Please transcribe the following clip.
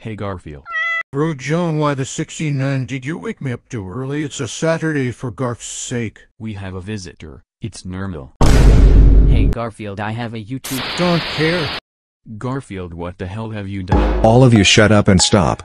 Hey Garfield. Bro John, why the 69 did you wake me up too early? It's a Saturday for Garf's sake. We have a visitor. It's Nermal. Hey Garfield I have a YouTube Don't care. Garfield what the hell have you done? All of you shut up and stop.